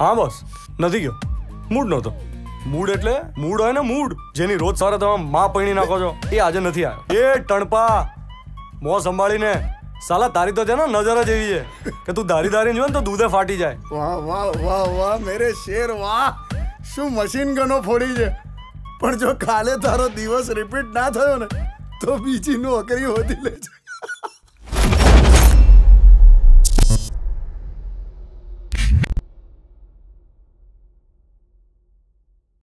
હા, બોસ. નથી ગયો. મૂડ નહોતો. મૂડ એટલે મૂડ હોય ને મૂડ. જેની રોજ સવારે તમે માં પૈણી નાખો છો, એ આજે નથી આવ્યો. એ ટણપા, મો સંભાળીને. સાલા, તારી તો છે ને નજર જ એવી છે કે તું દારી ધારી જો ને તો દૂધે ફાટી જાય. વાહ વાહ વાહ વાહ, મેરે શેર, વાહ. શું મશીન ગનો ફોડી છે? પણ જો કાલે તારો દિવસ રિપીટ ના થયો ને, તો બીજી નોકરી હોતી લેજે.